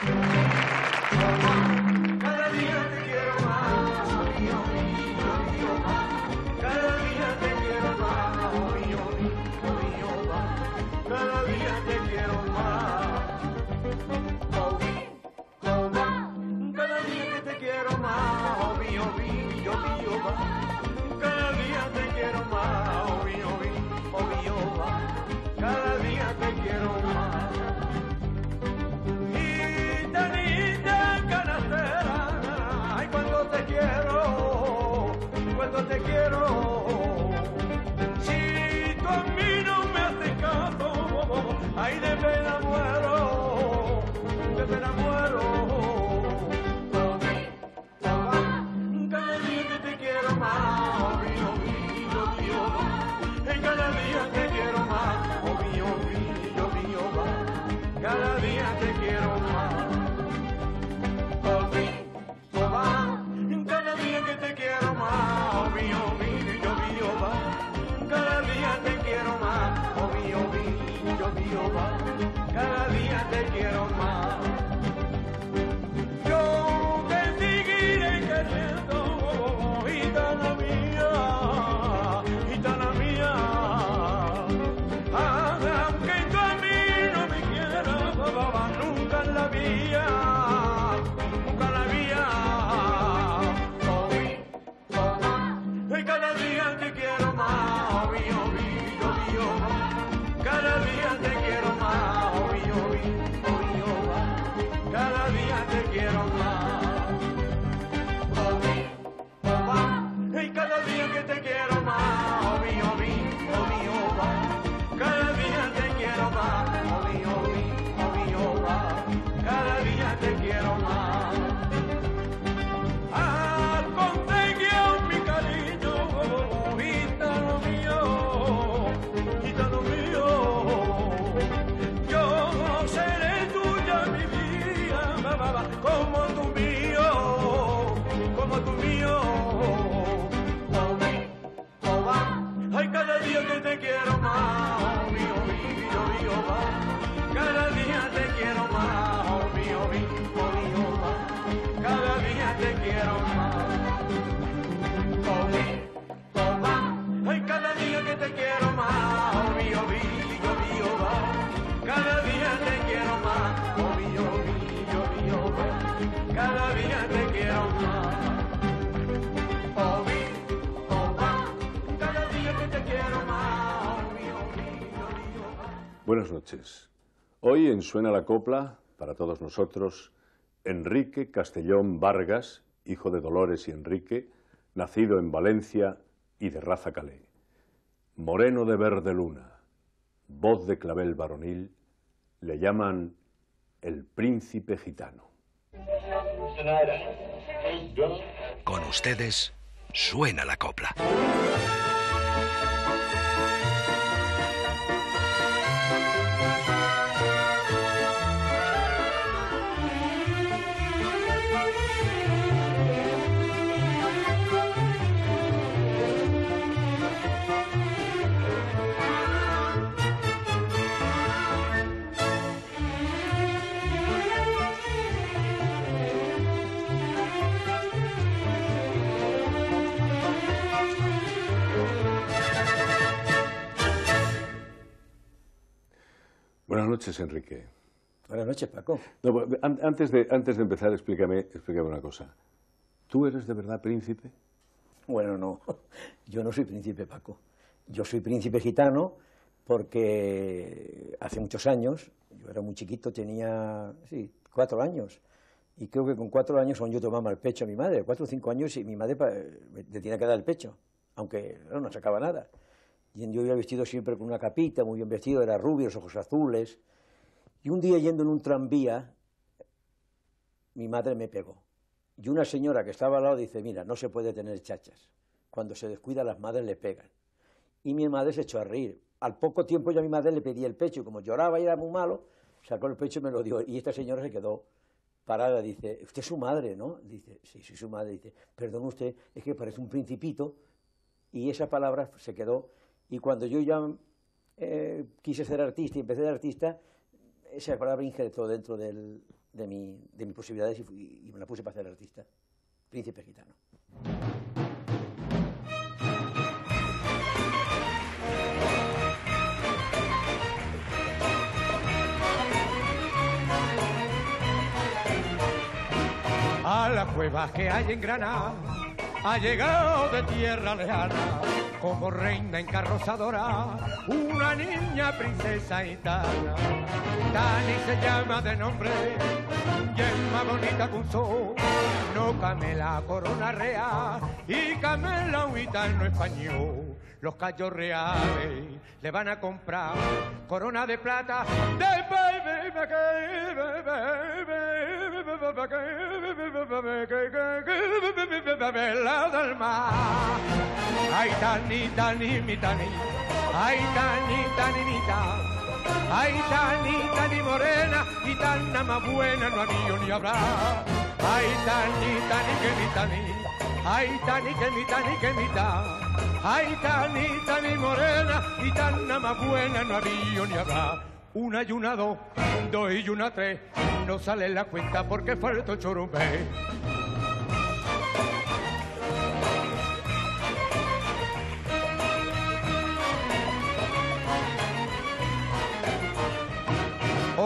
Cada quiero. Si tú a mí no me haces caso, ay de pena Buenas noches. Hoy en Suena la Copla, para todos nosotros, Enrique Castellón Vargas, hijo de Dolores y Enrique, nacido en Valencia y de raza calé. Moreno de verde luna, voz de clavel varonil, le llaman el príncipe gitano. Con ustedes, suena la copla. Buenas noches, Enrique. Buenas noches, Paco. No, antes, de, antes de empezar, explícame, explícame una cosa. ¿Tú eres de verdad príncipe? Bueno, no, yo no soy príncipe, Paco. Yo soy príncipe gitano porque hace muchos años, yo era muy chiquito, tenía, sí, cuatro años, y creo que con cuatro años aún yo tomaba el pecho a mi madre, cuatro o cinco años, y mi madre me tenía que dar el pecho, aunque no, no sacaba nada. Yo iba vestido siempre con una capita, muy bien vestido, era rubio, los ojos azules, y un día yendo en un tranvía, mi madre me pegó. Y una señora que estaba al lado dice, mira, no se puede tener chachas. Cuando se descuida las madres le pegan. Y mi madre se echó a reír. Al poco tiempo yo a mi madre le pedí el pecho y como lloraba y era muy malo, sacó el pecho y me lo dio. Y esta señora se quedó parada, dice, usted es su madre, ¿no? Dice, sí, soy su madre. Dice, perdón usted, es que parece un principito. Y esa palabra se quedó. Y cuando yo ya eh, quise ser artista y empecé de artista, esa palabra injertó dentro de, mi, de mis posibilidades y, fui- y me la puse para ser artista. Príncipe gitano. a la cueva que hay en Granada. Ha llegado de tierra lejana, como reina encarrozadora, una niña princesa gitana. Tani se llama de nombre, y es más bonita que un sol. No camela corona real, y camela un gitano español. Los callos reales le van a comprar corona de plata de la del mar. Ay, tani, tani, mi tani. Ay, tani, tani, mi ta. Ay, tani, tani morena, y tan más buena no había ni habrá. Ay, tani, tani, que mi tani. Ay, tani, que mi tani, que mi ta. Ay, tani, tani morena, y tan más buena no había ni habrá. Una y una dos, dos y una tres, no sale la cuenta porque falta chorumbe.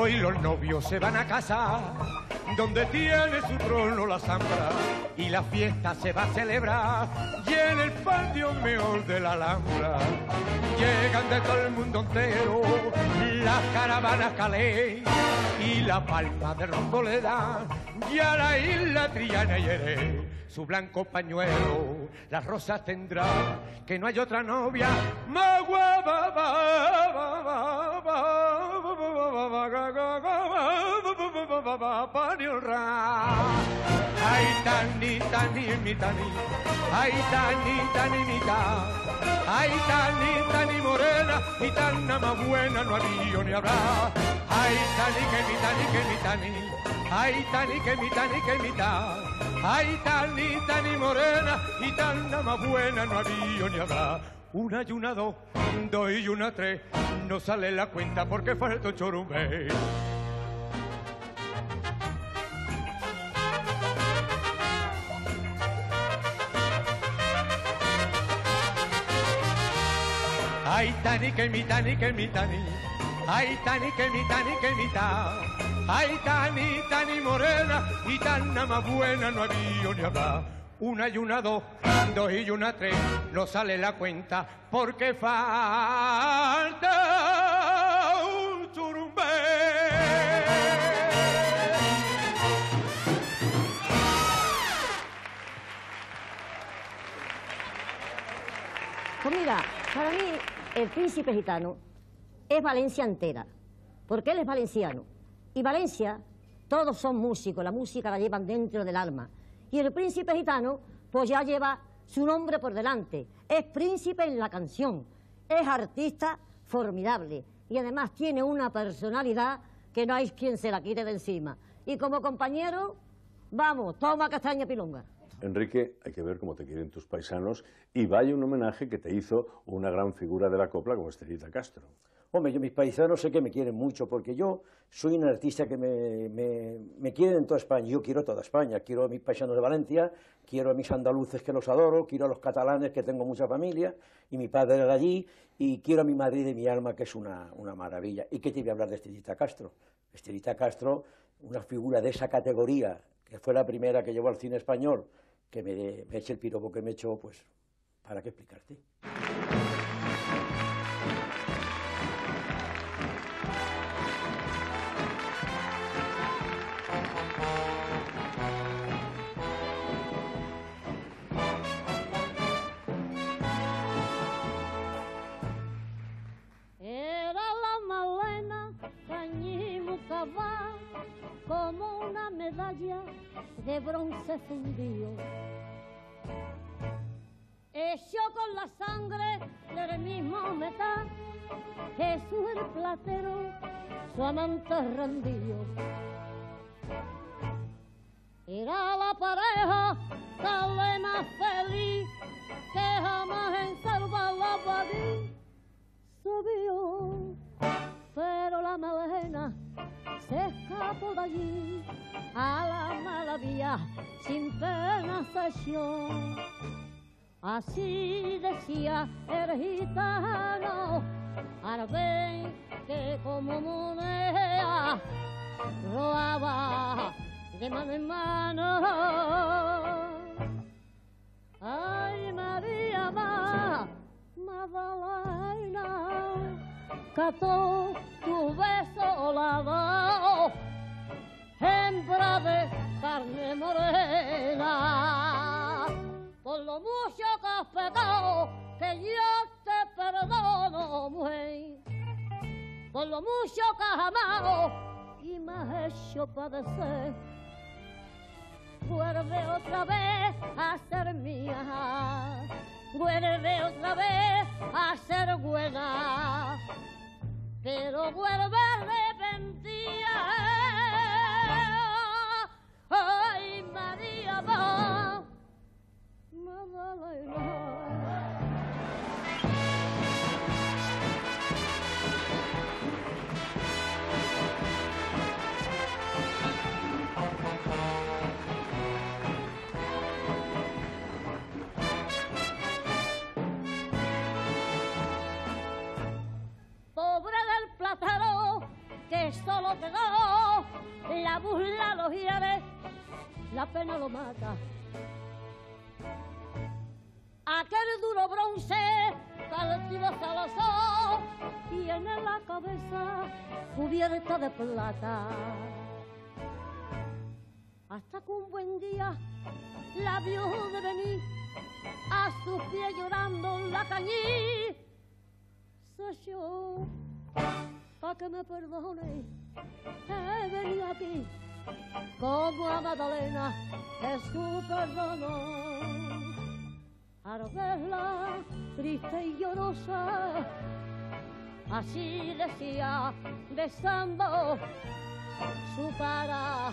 Hoy los novios se van a casar, donde tiene su trono la zambra, y la fiesta se va a celebrar, y en el patio mejor de la Alhambra. Llegan de todo el mundo entero, las caravanas Calais, y la palma de Romboleda, y a la isla Triana y Jerez, su blanco pañuelo, las rosas tendrá, que no hay otra novia. Más guapa para honrar. Ay, tani, tani, mi tani, ay, tani, tani, morena, y tan más buena no había ni habrá. Ay, tani, que mi tani, que mi tani, ay, tani, que mi tani, que mi ta. Ay, tani, tani, morena, y tan más buena no había ni habrá. Una y una dos, dos y una tres, no sale la cuenta porque falta chorumbe. Ay, tani, que mi tani, que mi tani. Ay, tani, que mi tani, que mi ta. Ay, tani, tani morena, y tan más buena no había ni habrá. Una y una dos, dos y una tres, no sale la cuenta porque falta un churumbe. Pues mira, para mí el príncipe gitano es Valencia entera, porque él es valenciano. Y Valencia, todos son músicos, la música la llevan dentro del alma. Y el príncipe gitano, pues ya lleva su nombre por delante. Es príncipe en la canción, es artista formidable y además tiene una personalidad que no hay quien se la quite de encima. Y como compañero, vamos, toma castaña pilonga. Enrique, hay que ver cómo te quieren tus paisanos y vaya un homenaje que te hizo una gran figura de la copla como Estelita Castro. Hombre, yo mis paisanos sé que me quieren mucho, porque yo soy un artista que me, me, me quieren en toda España. Yo quiero toda España. Quiero a mis paisanos de Valencia, quiero a mis andaluces que los adoro, quiero a los catalanes que tengo mucha familia, y mi padre era de allí, y quiero a mi Madrid de mi alma, que es una, una maravilla. ¿Y qué te voy a hablar de Estelita Castro? Estelita Castro, una figura de esa categoría, que fue la primera que llevó al cine español, que me, eche el piropo que me echó, pues, ¿para qué explicarte? De bronce fundido. Hecho con la sangre del mismo metal, Jesús el platero, su amante rendido. Era la pareja tal más feliz que jamás en Salvador subió, pero la melena se escapó de allí a la mala vía sin pena sesión. Así decía el gitano, ahora ven que como moneda robaba de mano en mano. Ay, María, ma, Magdalena, cató tu beso lavado, hembra de carne morena. Por lo mucho que has pecado, que yo te perdono, mujer. Por lo mucho que has amado y me hecho padecer. Vuelve otra vez a ser mía. Vuelve otra vez a ser buena. Pero vuelve arrepentida. Ay, María, va. Pobre del platero que solo quedó la burla los hiere, la pena lo mata. Aquel duro bronce partido se alzó tiene la cabeza cubierta de plata. Hasta que un buen día la vio de venir a sus pies llorando la cañí soy yo, pa' que me perdone, he venido a ti, como a Magdalena, Jesús perdonó. Al verla triste y llorosa, así decía, besando su cara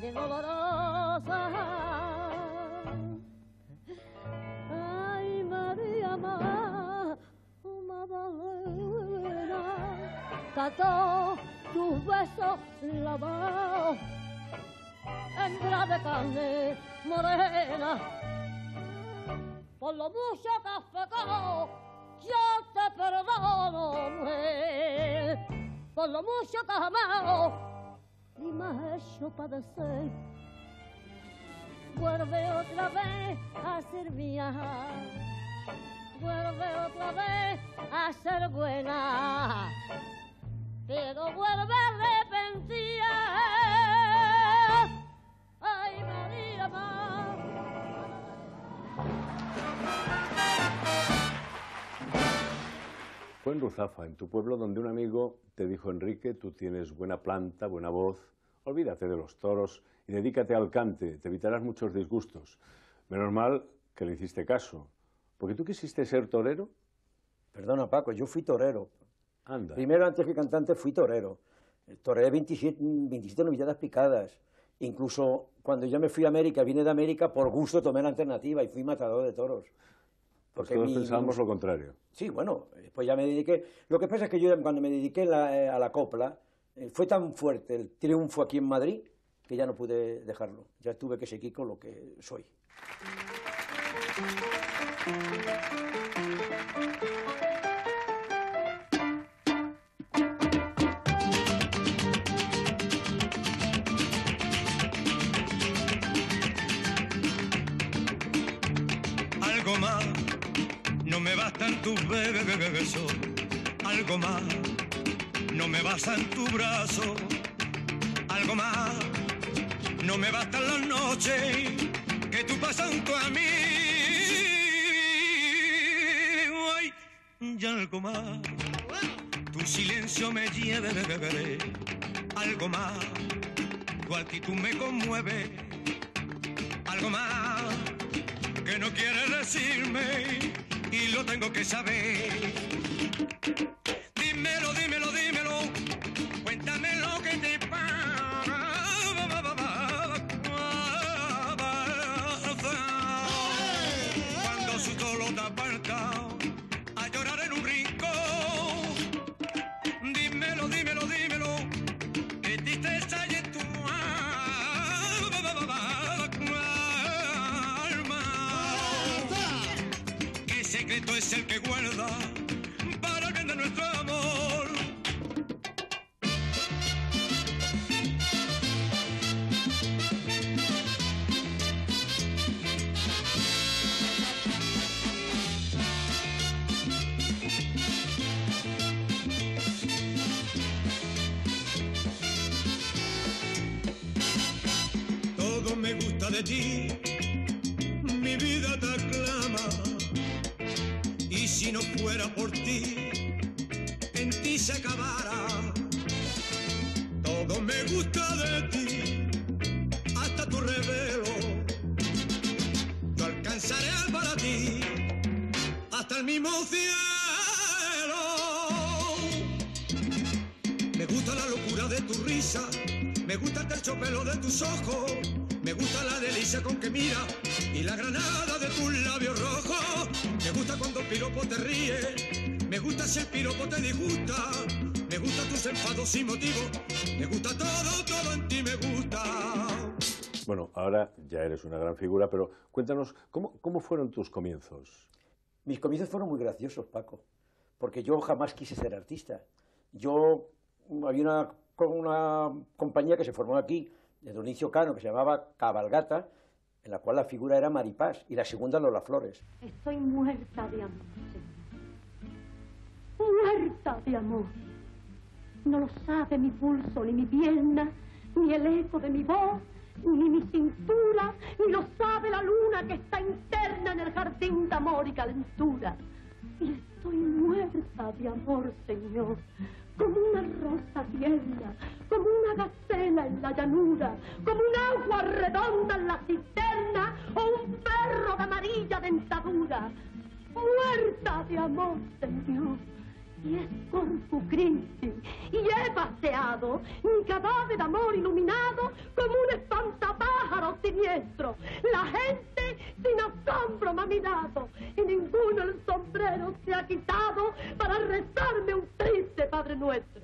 de dolorosa. Ay, María, ma, Magdalena, cató tus besos lavados, hembra de carne morena. Por lo mucho que has pecado, yo te perdono, mujer. Por lo mucho que has amado y me padecer. Vuelve otra vez a ser mía vuelve otra vez a ser buena, pero vuelve arrepentida. Fue en Ruzafa, en tu pueblo, donde un amigo te dijo, Enrique, tú tienes buena planta, buena voz, olvídate de los toros y dedícate al cante, te evitarás muchos disgustos. Menos mal que le hiciste caso, porque tú quisiste ser torero. Perdona, Paco, yo fui torero. Anda. Primero, antes que cantante, fui torero. Toré 27, 27 novilladas picadas. Incluso cuando yo me fui a América, vine de América, por gusto tomé la alternativa y fui matador de toros. Pues todos mi- pensábamos lo contrario. Sí, bueno, después ya me dediqué. Lo que pasa es que yo cuando me dediqué la- eh, a la copla, eh, fue tan fuerte el triunfo aquí en Madrid que ya no pude dejarlo. Ya tuve que seguir con lo que soy. Tus besos, algo más. No me bastan tu brazo, algo más. No me bastan las noches que tú pasas junto a mí. Ay, y algo más. Tu silencio me lleve, algo más. Tu actitud me conmueve, algo más que no quiere decirme tengo que saber. Ya eres una gran figura, pero cuéntanos, ¿cómo, cómo fueron tus comienzos? Mis comienzos fueron muy graciosos, Paco, porque yo jamás quise ser artista. Yo había una, una compañía que se formó aquí, de Don Inicio Cano, que se llamaba Cabalgata, en la cual la figura era Maripaz y la segunda Lola Flores. Estoy muerta de amor, Señor. Muerta de amor. No lo sabe mi pulso, ni mi pierna, ni el eco de mi voz, ni mi cintura, ni lo sabe la luna que está interna en el jardín de amor y calentura. Y estoy muerta de amor, Señor, como una rosa tierna, como una gacela en la llanura, como un agua redonda en la cisterna o un perro de amarilla dentadura. Muerta de amor, Señor. Y es Corpus Christi, y he paseado mi cadáver de amor iluminado como un espantapájaro siniestro. La gente sin asombro me ha mirado, y ninguno el sombrero se ha quitado para rezarme un triste Padre Nuestro.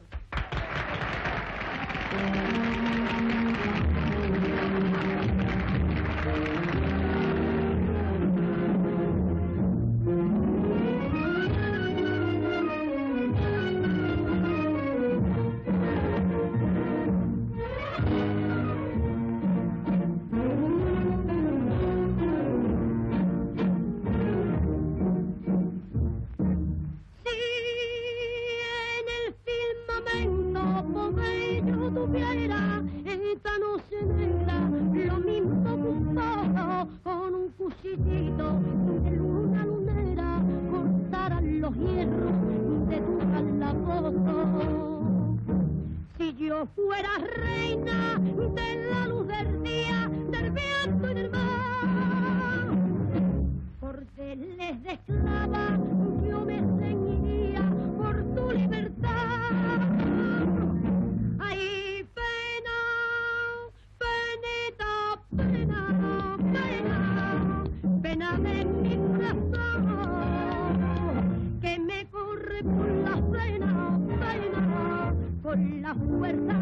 Fuerza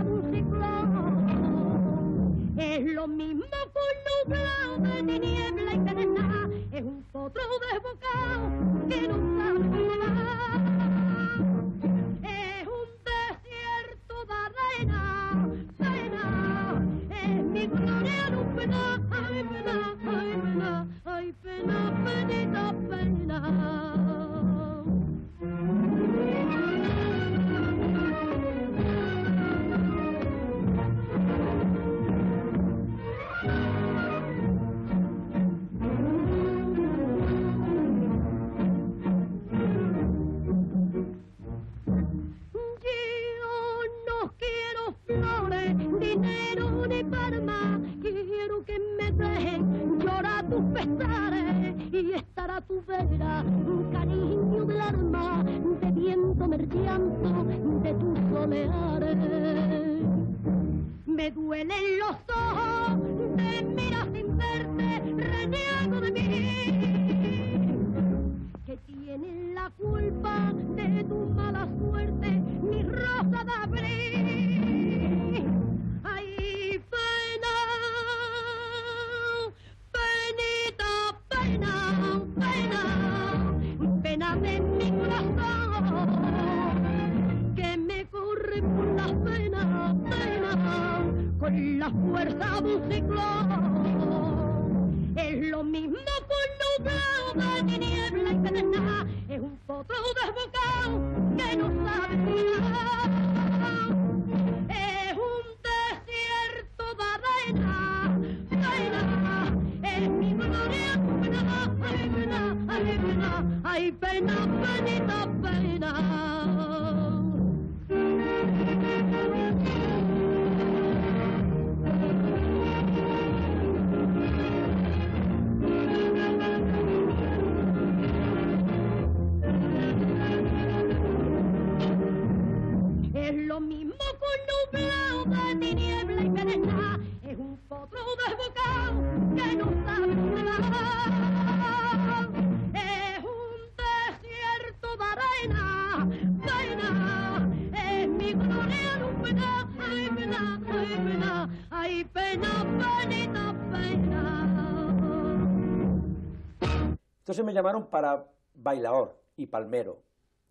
llamaron para bailador y palmero.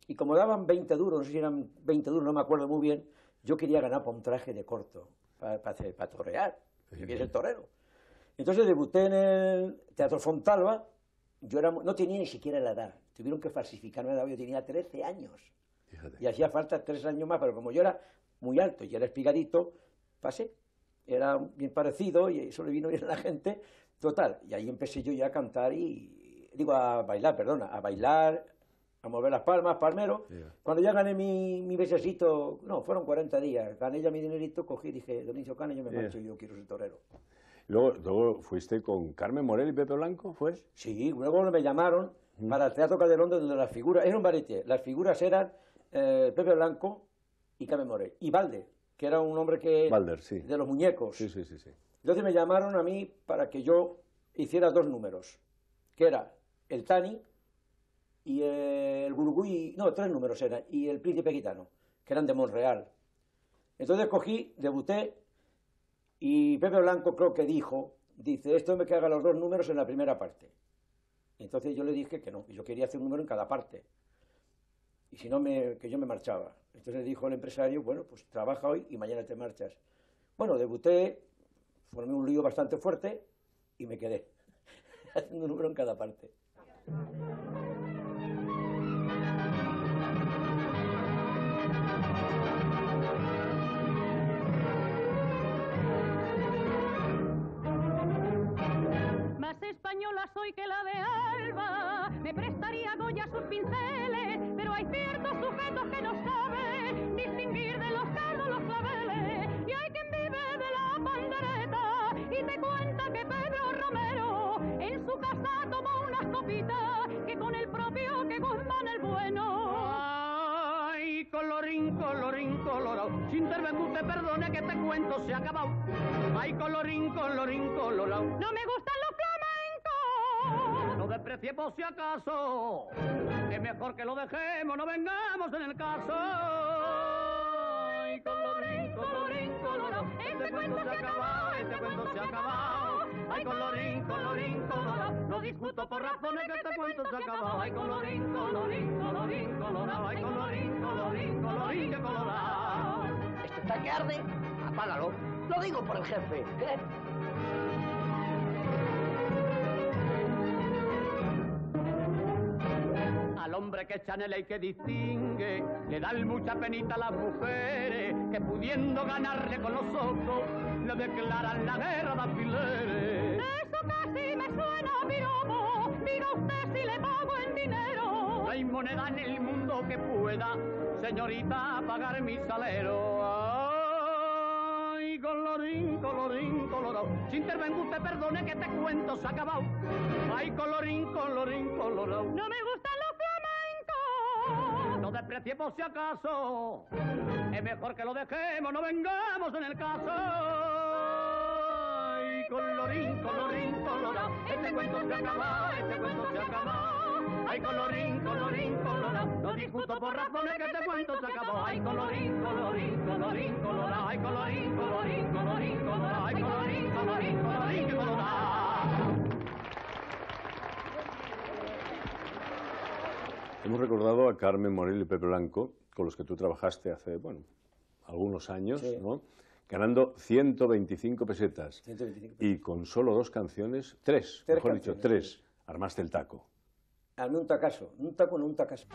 Y como daban 20 duros, no sé si eran 20 duros, no me acuerdo muy bien, yo quería ganar para un traje de corto, para, para, para torrear. Yo quería ser torero. Entonces debuté en el Teatro Fontalba, yo era, no tenía ni siquiera la edad, tuvieron que falsificarme la edad, yo tenía 13 años. Fíjate. Y hacía falta tres años más, pero como yo era muy alto y era espigadito, pasé. Era bien parecido y eso le vino bien a la gente. Total, y ahí empecé yo ya a cantar y, digo, a bailar, perdona, a bailar, a mover las palmas, palmero. Ya. Cuando ya gané mi, mi besecito, no, fueron 40 días, gané ya mi dinerito, cogí y dije, don Incio Cano, yo me Ya. marcho, yo quiero ser torero. Luego, luego fuiste con Carmen Morel y Pepe Blanco, ¿fue? Sí, luego me llamaron para el Teatro Calderón donde las figuras, era un varieté, las figuras eran eh, Pepe Blanco y Carmen Morel, y Valde, que era un hombre que... Balder, sí. de los muñecos. Sí, sí, sí, sí. Entonces me llamaron a mí para que yo hiciera dos números, que era el Tani y el Gurugui, no, tres números eran, y el Príncipe Gitano, que eran de Monreal. Entonces cogí, debuté, y Pepe Blanco creo que dijo, dice, esto me que haga los dos números en la primera parte. Entonces yo le dije que no, yo quería hacer un número en cada parte. Y si no, me, que yo me marchaba. Entonces le dijo el empresario, bueno, pues trabaja hoy y mañana te marchas. Bueno, debuté, formé un lío bastante fuerte y me quedé haciendo un número en cada parte. Más española soy que la de Alba, me prestaría Goya sus pinceles, pero hay ciertos sujetos que no saben distinguir de los Intervengo usted perdone que este cuento se ha acabado. Ay, colorín, colorín, colorado. No me gustan los flamencos. No desprecie por si acaso. Es mejor que lo dejemos, no vengamos en el caso. Ay, colorín, colorín, colorado. Este cuento se ha acabado, este cuento se ha acabado. Ay, colorín, colorín, colorado. No discuto por razones que este cuento se ha acabado. Ay, colorín, colorín, colorín, colorado. Ay, colorín, colorín, colorín, que colorado. Está que arde, apágalo. Lo digo por el jefe. ¿eh? Al hombre que chanela y que distingue, le dan mucha penita a las mujeres, que pudiendo ganarle con los ojos, le declaran la guerra de alfileres. Eso casi me suena a piropo. Diga usted si le pago en dinero. Hay moneda en el mundo que pueda, señorita, pagar mi salero. Ay, colorín, colorín, colorado. Si intervengo usted, perdone que este cuento se ha acabado. Ay, colorín, colorín, colorado. No me gustan los flamencos. No desprecie por si acaso. Es mejor que lo dejemos, no vengamos en el caso. Ay, colorín, colorín, colorado. Este cuento se acaba, este cuento se acaba. Ay, colorín, colorín, colorado. No discuto por razones que este cuento se acabó. Ay, colorín, colorín, colorín, colorado. Ay, colorín, colorín, colorín, colorado. Ay, colorín, colorín, colorín, colorado. Hemos recordado a Carmen Morel y Pepe Blanco, con los que tú trabajaste hace, bueno, algunos años, Sí. ¿no? Ganando 125 pesetas. 125 Y con solo dos canciones, tres, Tres mejor dicho, canciones, tres, armaste el taco. A mí un tacaso, un taco no un tacaso.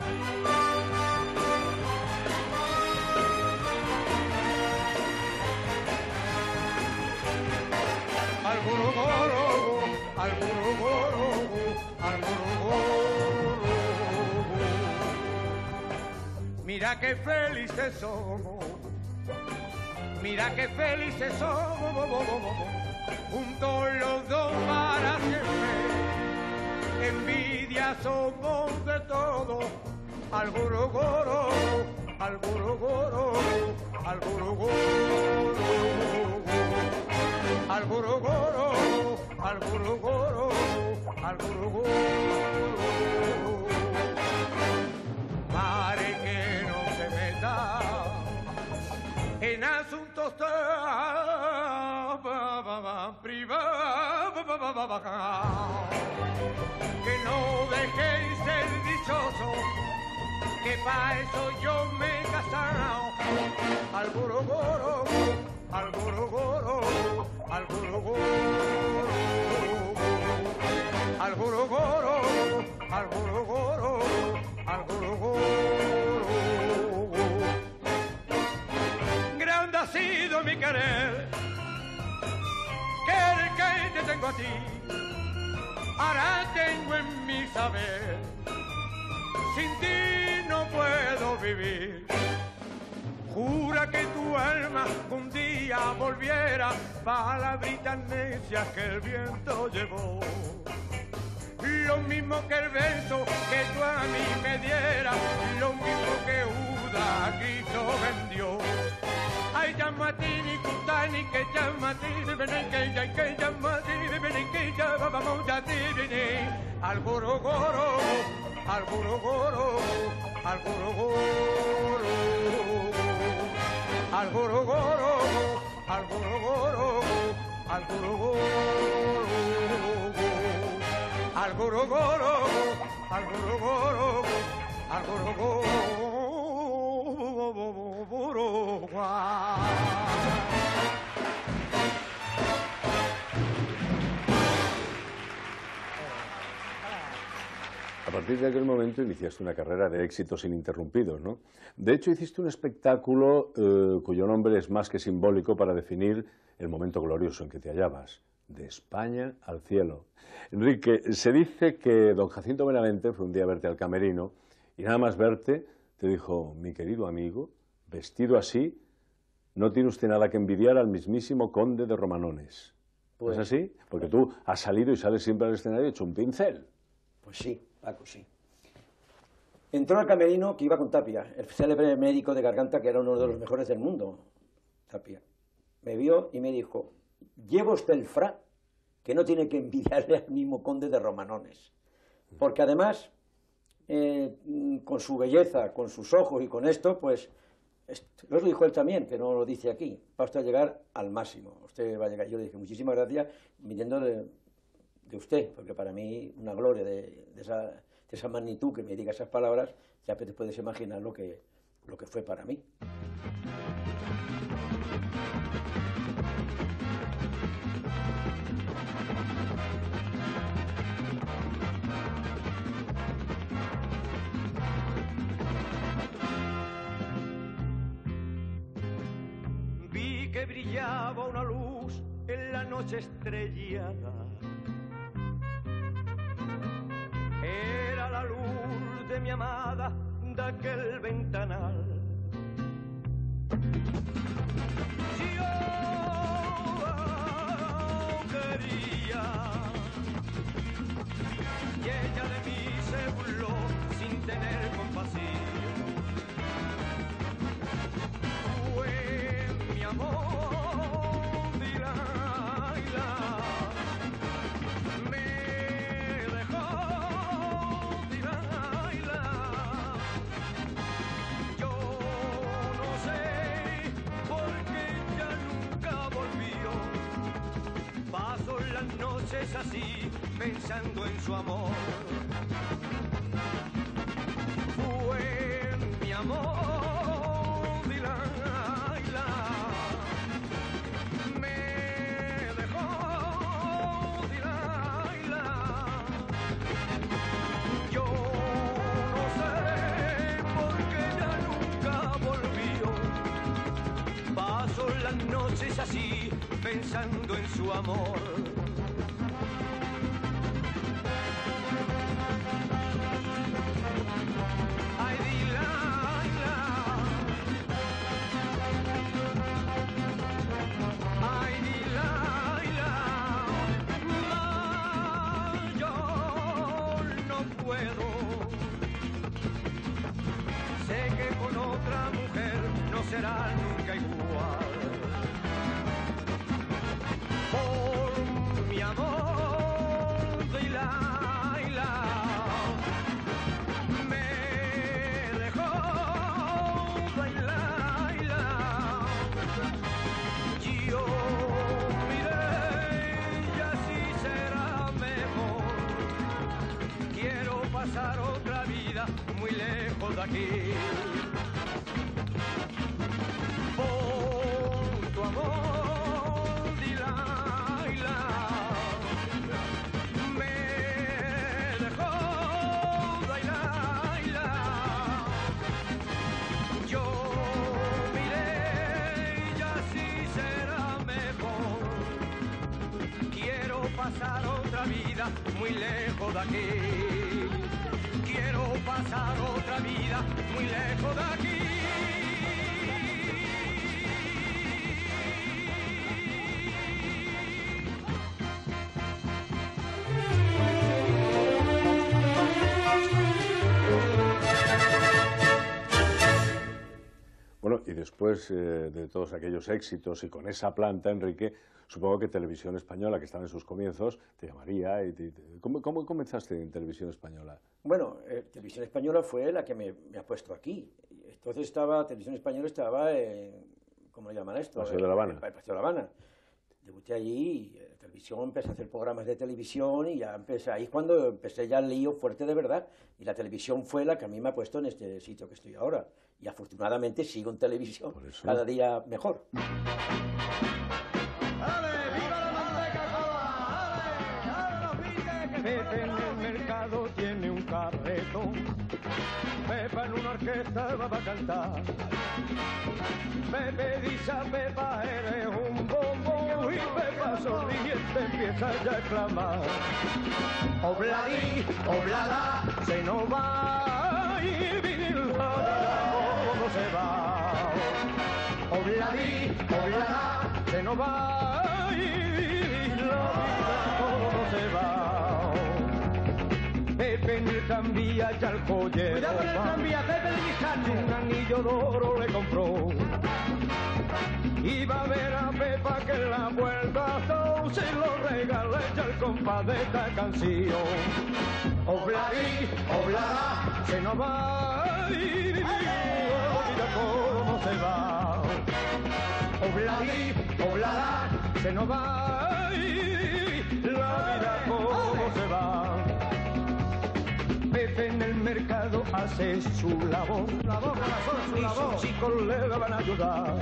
Mira qué felices somos, mira qué felices somos, juntos los dos para siempre. Envidia somos de todo, al goro goro, al goro goro, al goro goro, al goro goro, al goro goro, al goro goro. Mare que no se meta en asuntos privados. Que no dejéis ser dichoso, que pa' eso yo me he casado. Al goro goro, al goro goro, al goro goro. Al goro goro, al goro goro, al. Grande ha sido mi querer, querer que te tengo a ti. Ahora tengo en mi saber, sin ti no puedo vivir. Jura que tu alma un día volviera, palabritas necias que el viento llevó. Lo mismo que el beso que tú a mí me dieras, lo mismo que Uda vendió. Ay, llama a ti, ni cutani, que llama a ti, de venir, que ya, que llama a ti, de venir, que ya, vamos a ti. Eh. Al goro goro, al goro goro, al goro goro. Al goro goro, al goro goro, al goro goro. Al goro goro, al goro goro, al goro goro. A partir de aquel momento iniciaste una carrera de éxitos ininterrumpidos, ¿no? De hecho, hiciste un espectáculo eh, cuyo nombre es más que simbólico para definir el momento glorioso en que te hallabas, de España al cielo. Enrique, se dice que don Jacinto Benavente fue un día a verte al camerino y nada más verte te dijo, mi querido amigo, vestido así, no tiene usted nada que envidiar al mismísimo conde de Romanones. Pues- ¿Es así? Porque tú has salido y sales siempre al escenario hecho un pincel. Pues sí, Paco, sí. Entró al camerino que iba con Tapia, el célebre médico de garganta que era uno de los mejores del mundo, Tapia. Me vio y me dijo, lleva usted el fra, que no tiene que envidiarle al mismo conde de Romanones. Porque además, eh, con su belleza, con sus ojos y con esto, pues, lo dijo él también, que no lo dice aquí, va usted a llegar al máximo. Usted va a llegar. Yo le dije, muchísimas gracias, viniendo de, de usted, porque para mí una gloria de, de esa, de esa magnitud que me diga esas palabras, ya te puedes imaginar lo que, lo que fue para mí. La noche estrellada. Era la luz de mi amada de aquel ventanal. Yo quería y ella de mí se burló sin tener así pensando en su amor. Fue mi amor, Dila, me dejó, Dila, yo no sé por qué ya nunca volvió. Paso las noches así pensando en su amor. Aquí. Por tu amor, dila, dila, me dejó, dila, dila. Yo miré y así será mejor. Quiero pasar otra vida muy lejos de aquí. Bueno, y después eh, de todos aquellos éxitos y con esa planta, Enrique, supongo que Televisión Española, que estaba en sus comienzos, te llamaría. Y te- te- ¿cómo, cómo comenzaste en Televisión Española? Bueno, eh, Televisión Española fue la que me, me ha puesto aquí. Entonces estaba, Televisión Española estaba en, ¿cómo le llaman esto? Paseo de La Habana. En el Paseo de La Habana. Debuté allí, y, eh, televisión, empecé a hacer programas de televisión y ya empecé, ahí es cuando empecé ya el lío fuerte de verdad. Y la televisión fue la que a mí me ha puesto en este sitio que estoy ahora. Y afortunadamente sigo en televisión cada día mejor. Pepa en una orquesta va a cantar. Pepe dice a Pepa, eres un bombo. Y Pepa sonriente empieza ya a exclamar. Obladí, oblada, se nos va y vivir la vida como se va. Obladí, oblada, se nos va tranvía el joyero Cuidado con el tranvía, Pepe de. Un anillo de oro le compró. Iba a ver a Pepa que en la vuelta todo se lo regalé ya el compás de esta canción. Obladí, oblada, se nos va y mira cómo se va. Obladí, oblada, se nos va y la vida cómo se va. Mercado hace su labor. y sus chicos le van a ayudar.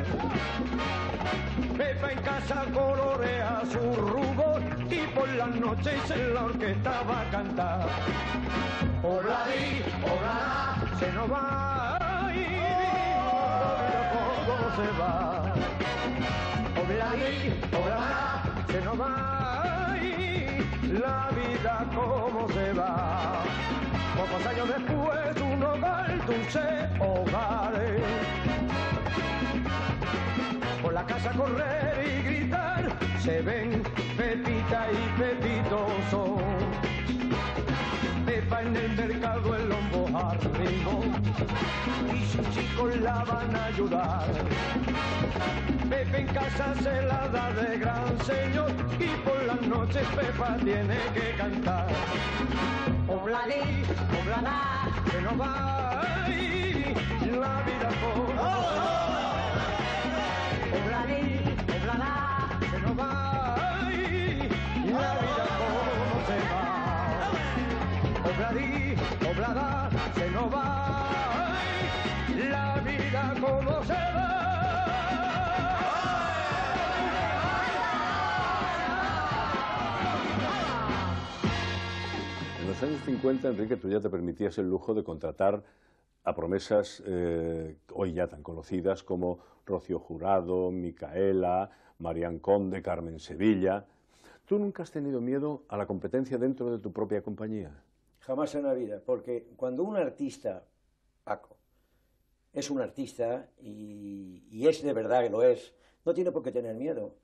Pepe en casa colorea su rubor y por las noches en la orquesta va a cantar. Obladí, oblada, se nos va y cómo se va. Obladí, oblada, se nos va y la vida cómo se va. Pocos años después, un hogar, dulce hogares. Por la casa correr y gritar, se ven Pepita y Pepito son. Pepa en el mercado el lombo arriba chicos la van a ayudar. Pepe en casa se la da de gran señor y por las noches Pepa tiene que cantar. Obladí, oblada, que no va la vida por. Años 50, Enrique, tú ya te permitías el lujo de contratar a promesas eh, hoy ya tan conocidas como Rocío Jurado, Micaela, Marián Conde, Carmen Sevilla. ¿Tú nunca has tenido miedo a la competencia dentro de tu propia compañía? Jamás en la vida, porque cuando un artista, Paco, es un artista y, y es de verdad que lo es, no tiene por qué tener miedo.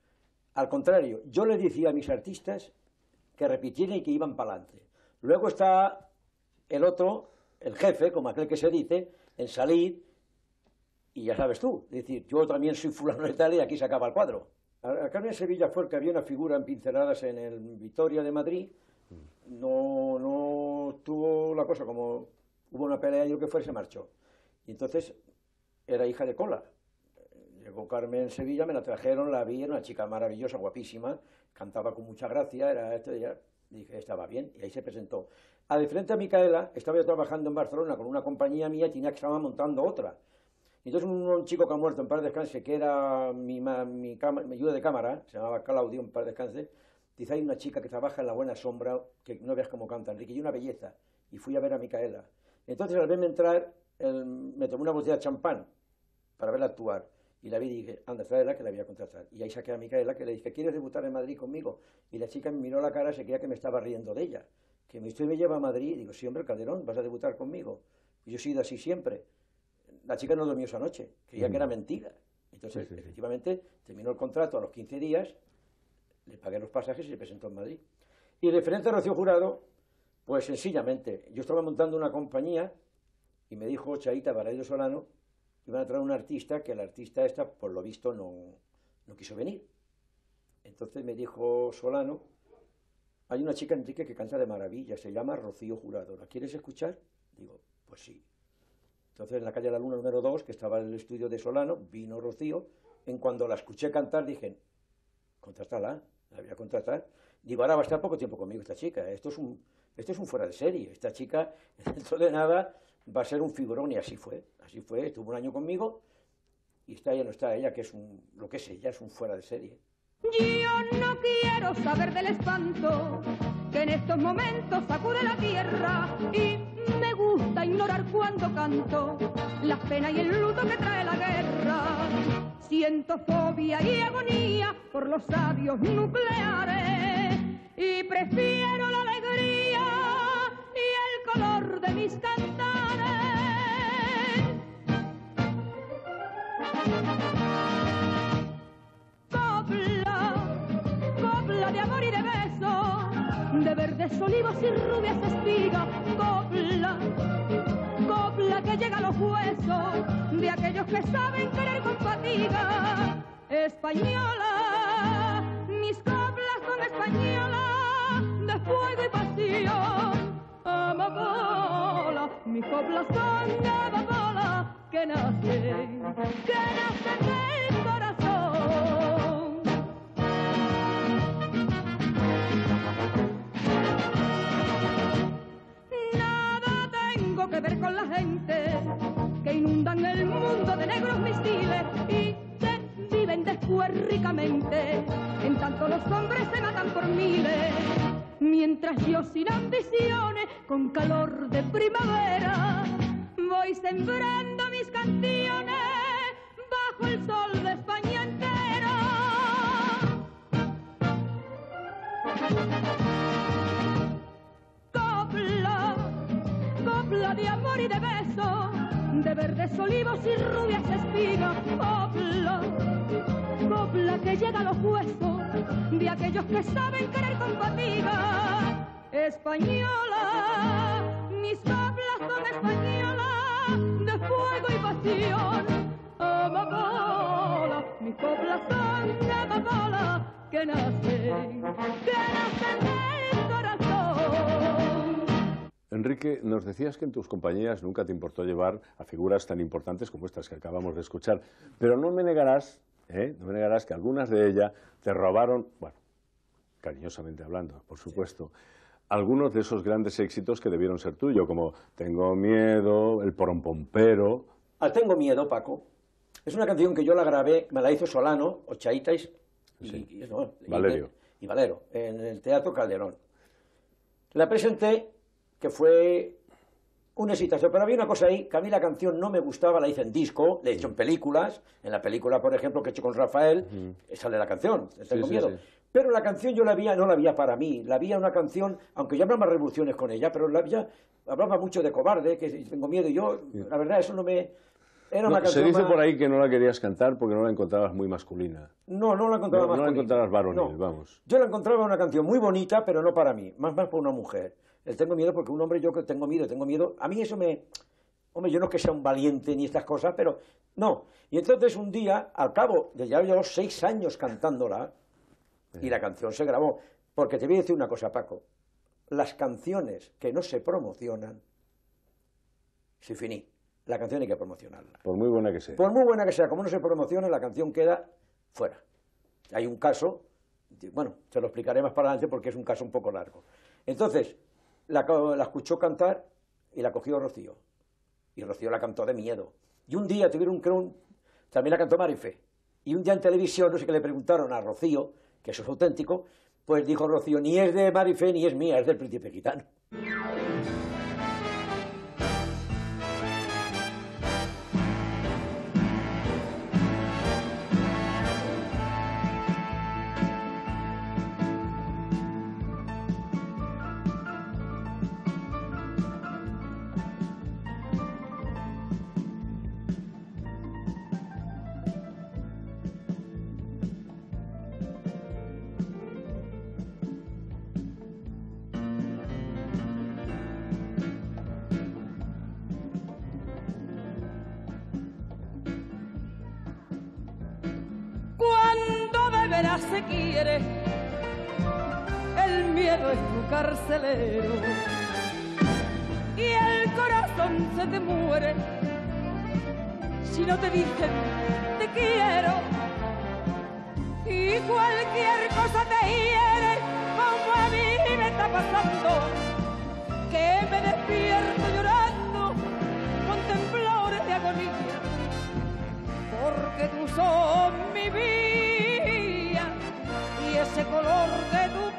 Al contrario, yo le decía a mis artistas que repitieran y que iban para adelante. Luego está el otro, el jefe, como aquel que se dice, en salir, y ya sabes tú, decir, yo también soy fulano de tal y aquí se acaba el cuadro. Acá en Sevilla fue que había una figura en pinceladas en el Vitoria de Madrid, no, no tuvo la cosa como hubo una pelea y lo que fue se marchó. Y entonces era hija de cola. Llegó Carmen Sevilla, me la trajeron, la vi, era una chica maravillosa, guapísima, cantaba con mucha gracia, era esto, ya, Dije, estaba bien, y ahí se presentó. A de frente a Micaela, estaba yo trabajando en Barcelona con una compañía mía y tenía que estar montando otra. Y entonces un, chico que ha muerto en par de descanse, que era mi, mi, cama- mi ayuda de cámara, se llamaba Claudio en par de descanse, dice, hay una chica que trabaja en la buena sombra, que no veas cómo canta, Enrique, y una belleza. Y fui a ver a Micaela. Entonces al verme entrar, me tomé una botella de champán para verla actuar. Y la vi y dije, anda, tráela que la voy a contratar. Y ahí saqué a Micaela que le dije, ¿quieres debutar en Madrid conmigo? Y la chica me miró la cara, se creía que me estaba riendo de ella. Que me usted me lleva a Madrid. Y digo, sí, hombre, Calderón, vas a debutar conmigo. Y yo he sido así siempre. La chica no durmió esa noche, creía que era mentira. Entonces, Sí, sí, sí. efectivamente, terminó el contrato a los 15 días, le pagué los pasajes y se presentó en Madrid. Y referente a Rocío Jurado, pues sencillamente, yo estaba montando una compañía y me dijo Chaita Baraido Solano iban a traer un artista, que el artista esta, por lo visto, no, no quiso venir. Entonces me dijo Solano, hay una chica, Enrique, que canta de maravilla, se llama Rocío Jurado, ¿la quieres escuchar? Digo, pues sí. Entonces en la calle La Luna número 2, que estaba el estudio de Solano, vino Rocío, en cuando la escuché cantar dije, contrátala, la voy a contratar. Digo, ahora va a estar poco tiempo conmigo esta chica, esto es un, esto es un fuera de serie, esta chica dentro de nada va a ser un figurón y así fue, así fue, estuvo un año conmigo y está ella, no está ella, que es un, lo que es ella, es un fuera de serie. Yo no quiero saber del espanto que en estos momentos sacude la tierra y me gusta ignorar cuando canto la pena y el luto que trae la guerra. Siento fobia y agonía por los sabios nucleares y prefiero la alegría y el color de mis cantares. De verdes olivos y rubias espigas, copla, copla que llega a los huesos de aquellos que saben querer con fatiga. Española, mis coplas son españolas, de fuego y pasión. Amapola, mis coplas son de amapola, que nacen, que nacen del corazón. Con la gente que inundan el mundo de negros misiles y que viven después ricamente. En tanto los hombres se matan por miles. Mientras yo sin ambiciones, con calor de primavera, voy sembrando mis canciones bajo el sol de España entera. Copla de amor y de beso, de verdes olivos y rubias espigas. Copla, copla que llega a los huesos de aquellos que saben querer con fatiga. Española, mis coplas son españolas, de fuego y pasión. Amapola, mis coplas son de amapola, que nacen, que nacen Enrique, nos decías que en tus compañías nunca te importó llevar a figuras tan importantes como estas que acabamos de escuchar, pero no me negarás, ¿eh? no me negarás que algunas de ellas te robaron, bueno, cariñosamente hablando, por supuesto, algunos de esos grandes éxitos que debieron ser tuyos, como Tengo miedo, El porompompero. Al Tengo Miedo, Paco, es una canción que yo la grabé, me la hizo Solano, Ochaitais y, Sí. y- no, y- Valerio. y Valero, en el Teatro Calderón. La presenté, que fue un exitazo, pero había una cosa ahí, que a mí la canción no me gustaba, la hice en disco, la he hecho en películas, en la película, por ejemplo, que he hecho con Rafael, sale la canción, Tengo sí, Miedo. sí. Pero la canción yo la había, no la había para mí, la había una canción, aunque yo hablaba revoluciones con ella, pero la había, hablaba mucho de cobarde, que tengo miedo, y yo, la verdad, eso no me... Era No, una se canción dice más- por ahí que no la querías cantar porque no la encontrabas muy masculina. No, no la encontraba No, no la masculina. encontrabas varonil, No. vamos. Yo la encontraba una canción muy bonita, pero no para mí, más más para una mujer. El tengo miedo porque un hombre yo que tengo miedo, tengo miedo, a mí eso me... Hombre, yo no es que sea un valiente ni estas cosas, pero no. Y entonces un día, al cabo de ya llevo seis años cantándola, y la canción se grabó, porque te voy a decir una cosa, Paco, las canciones que no se promocionan, se finí. La canción hay que promocionarla. Por muy buena que sea. Por muy buena que sea, como no se promocione, la canción queda fuera. Hay un caso Bueno, se lo explicaré más para adelante porque es un caso un poco largo. Entonces, la, la escuchó cantar y la cogió Rocío. Y Rocío la cantó de miedo. Y un día tuvieron un, también la cantó Marifé. Y un día en televisión, no sé qué le preguntaron a Rocío, que eso es auténtico, pues dijo Rocío, ni es de Marifé ni es mía, es del príncipe gitano. Se quiere, el miedo es tu carcelero. Y el corazón se te muere. Si no te dicen te quiero y cualquier cosa te hiere como a mí me está pasando. Que me despierto llorando con temblores de agonía. Porque vida y ese color de tu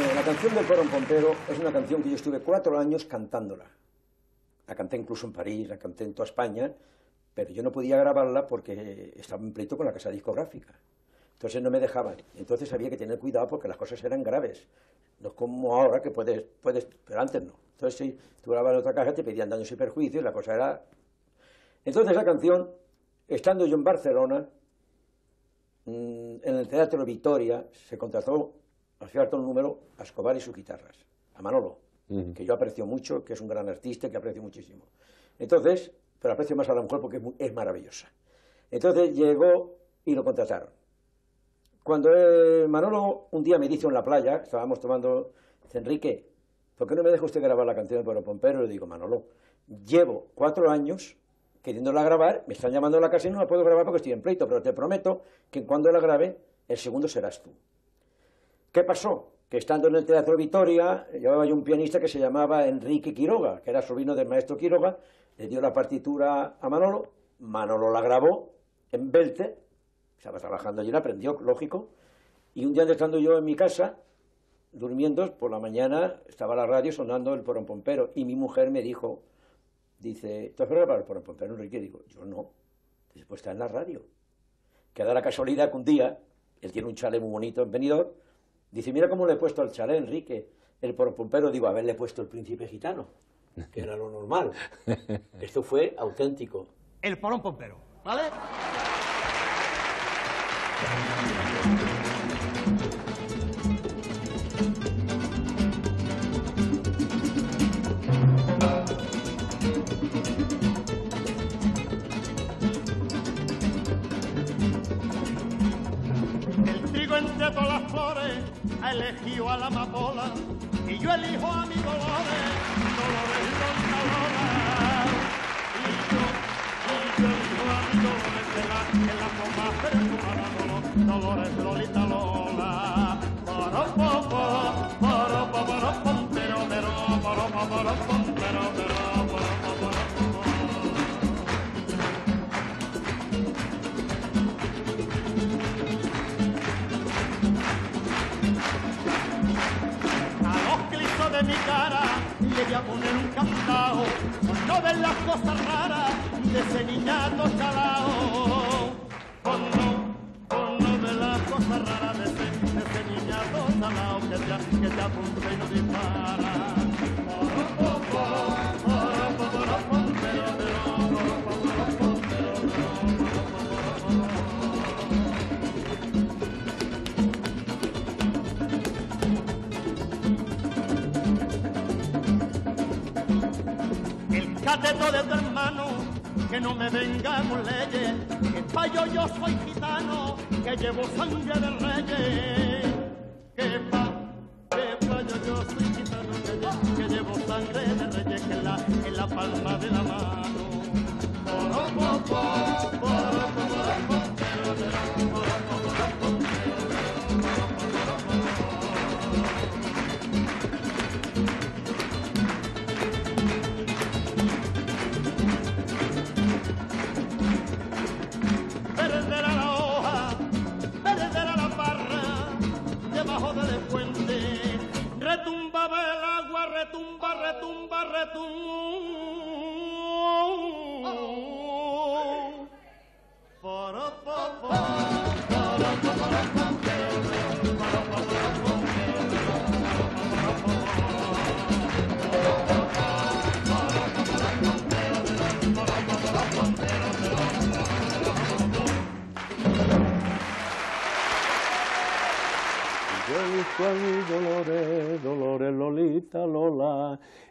Eh, la canción del Corón Pompero es una canción que yo estuve cuatro años cantándola. La canté incluso en París, la canté en toda España, pero yo no podía grabarla porque estaba en pleito con la casa discográfica. Entonces no me dejaban. Entonces había que tener cuidado porque las cosas eran graves. No es como ahora que puedes, puedes pero antes no. Entonces si tú grababas en otra caja te pedían daños y perjuicios la cosa era... Entonces la canción, estando yo en Barcelona, mm, en el Teatro Vitoria, se contrató al cierto número a Escobar y sus guitarras, a Manolo, que yo aprecio mucho, que es un gran artista, que aprecio muchísimo. Entonces, pero aprecio más a la mujer porque es maravillosa. Entonces llegó y lo contrataron. Cuando eh, Manolo un día me dice en la playa, estábamos tomando, dice, Enrique, ¿por qué no me deja usted grabar la canción de Pueblo Pompero? Le digo, Manolo, llevo cuatro años queriéndola grabar, me están llamando a la casa y no la puedo grabar porque estoy en pleito, pero te prometo que cuando la grabe, el segundo serás tú. ¿Qué pasó? Que estando en el Teatro Vitoria, llevaba yo un pianista que se llamaba Enrique Quiroga, que era sobrino del maestro Quiroga, le dio la partitura a Manolo, Manolo la grabó en Belte, estaba trabajando allí, la aprendió, lógico, y un día estando yo en mi casa, durmiendo, por la mañana estaba la radio sonando el pompero, y mi mujer me dijo, dice, ¿tú has grabado el pompero, Enrique? Digo, yo no. Dice, pues está en la radio. Que da la casualidad que un día, él tiene un chalet muy bonito en Benidorm, dice, mira cómo le he puesto al chalet, Enrique, el porón pompero, digo, haberle puesto el príncipe gitano, que era lo normal. Esto fue auténtico. El porón pompero, ¿vale? A la amapola y yo elijo a mi Dolores, Dolores Lola. Y yo, y yo elijo a mi Dolores en la, en la copa perfumada, Dolores, Lolita Lola. Pa, para, pa, para, pam, pero, pero, para, pa, para, pam, pero, pero, de ese me venga leyes, que pa' yo yo soy gitano, que llevo sangre de reyes,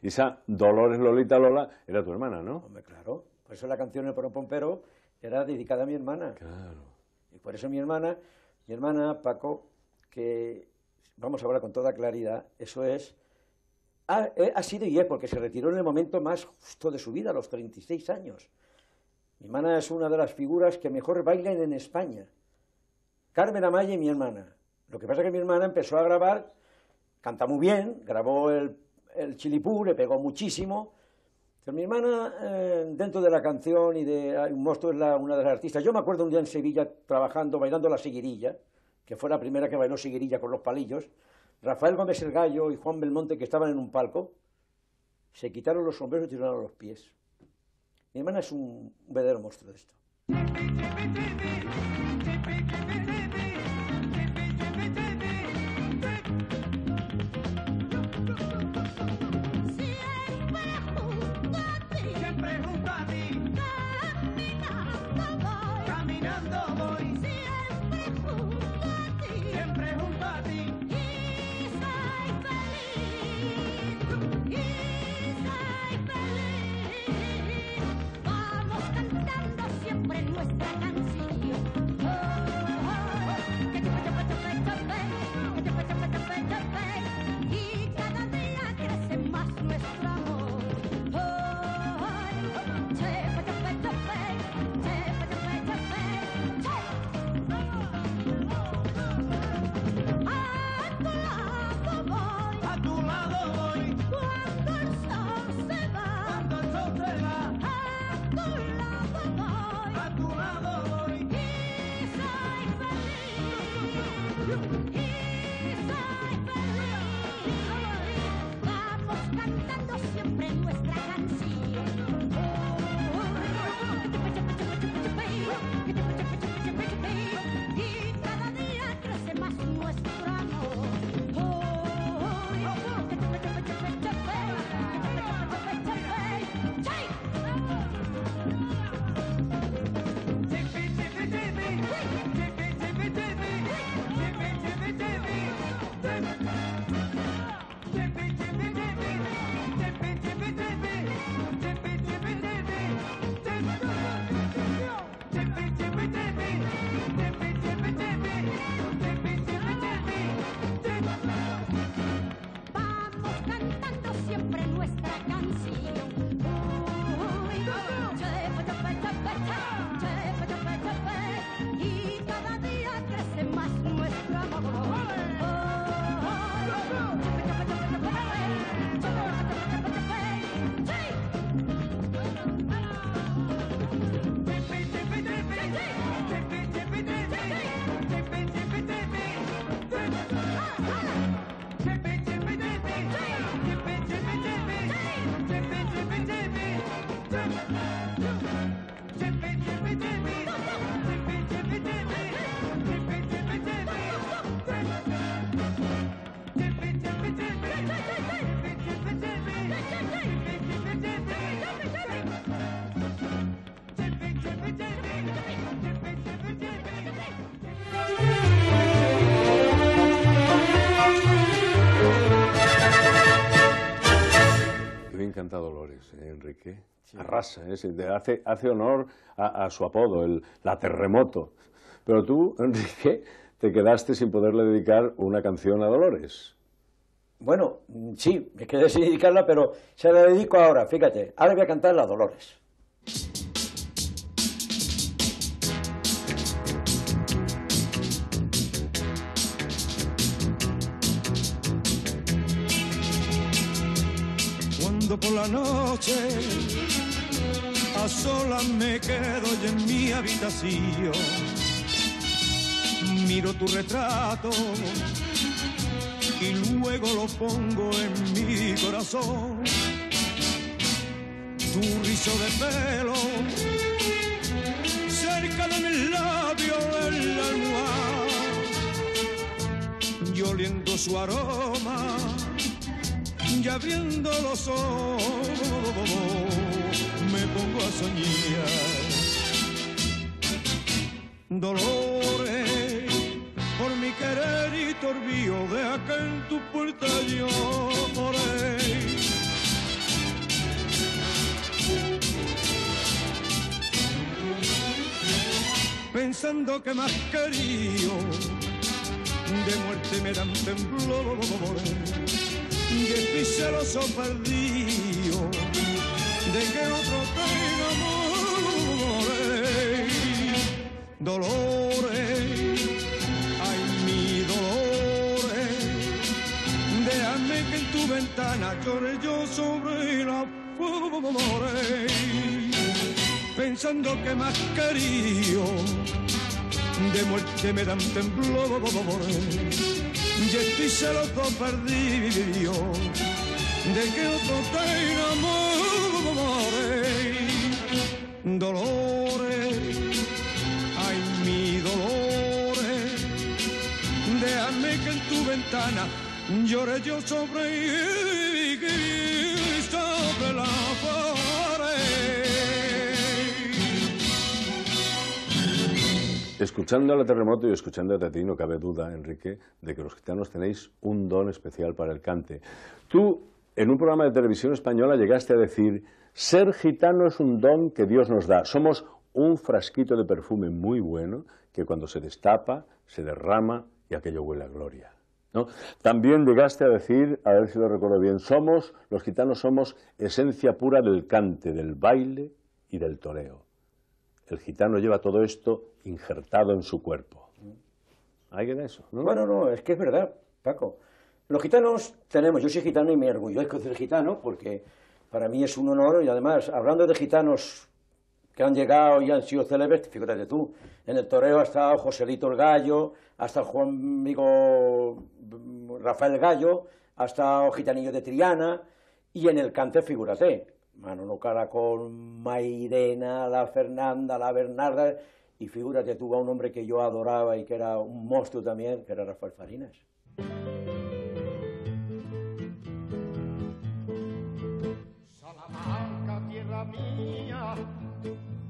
Esa Dolores Lolita Lola era tu hermana, ¿no? Hombre, claro. Por eso la canción El Pompero era dedicada a mi hermana. Claro. Y por eso mi hermana, mi hermana Paco, que vamos a hablar con toda claridad, eso es, ha, eh, ha sido y es porque se retiró en el momento más justo de su vida, a los 36 años. Mi hermana es una de las figuras que mejor bailan en España. Carmen Amaya y mi hermana. Lo que pasa es que mi hermana empezó a grabar, canta muy bien, grabó el, el Chilipú, le pegó muchísimo. Pero mi hermana, eh, dentro de la canción y de un monstruo, es la- una de las artistas. Yo me acuerdo un día en Sevilla trabajando, bailando la siguirilla, que fue la primera que bailó siguirilla con los palillos. Rafael Gómez el Gallo y Juan Belmonte, que estaban en un palco, se quitaron los sombreros y tiraron los pies. Mi hermana es un verdadero monstruo de esto. Qué bien canta Dolores, ¿eh, Enrique. Arrasa, ¿eh? Sí, hace, hace honor a, a su apodo, el, la terremoto. Pero tú, Enrique, te quedaste sin poderle dedicar una canción a Dolores. Bueno, sí, me quedé sin dedicarla, pero se la dedico ahora, fíjate. Ahora voy a cantar la Dolores. Por la noche. A solas me quedo y en mi habitación. Miro tu retrato y luego lo pongo en mi corazón. Tu rizo de pelo cerca de mis labios en la almohada. Y oliendo su aroma y abriendo los ojos me pongo a soñar. Dolores por mi querer y torbío, deja que en tu puerta yo moré. Pensando que más querido de muerte me dan temblores y estoy celoso perdido de que otro te enamore. Dolores, ay mi dolores, déjame que en tu ventana llore yo sobre la pobre, pensando que más querido de muerte me dan temblores y estoy celoso perdido de que otro te enamore. Dolores, ay mi dolores, déjame que en tu ventana llore yo sobre, sobre Escuchando al terremoto y escuchándote a ti, no cabe duda, Enrique, de que los gitanos tenéis un don especial para el cante. Tú, en un programa de televisión española, llegaste a decir, ser gitano es un don que Dios nos da. Somos un frasquito de perfume muy bueno que cuando se destapa, se derrama y aquello huele a gloria. ¿no? También llegaste a decir, a ver si lo recuerdo bien, somos, los gitanos somos esencia pura del cante, del baile y del toreo. El gitano lleva todo esto injertado en su cuerpo. ¿Hay que eso? ¿no? Bueno, no, es que es verdad, Paco. Los gitanos tenemos, yo soy gitano y me orgullezco de ser gitano porque para mí es un honor y además, hablando de gitanos que han llegado y han sido célebres, fíjate tú, en el toreo ha estado Joselito el Gallo, ha estado Juan amigo Rafael Gallo, ha estado Gitanillo de Triana y en el cante, figúrate, Manolo Caracol, Mairena, la Fernanda, la Bernarda y figúrate tú a un hombre que yo adoraba y que era un monstruo también, que era Rafael Farinas. Salamanca, tierra mía,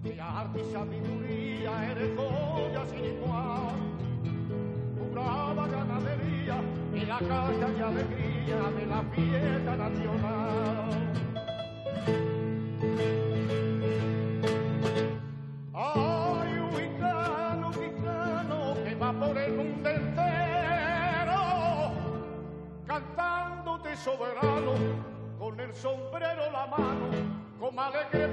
de arte y sabiduría eres joya sin igual. Pura ganadería y la casa y alegría de la fiesta nacional. Como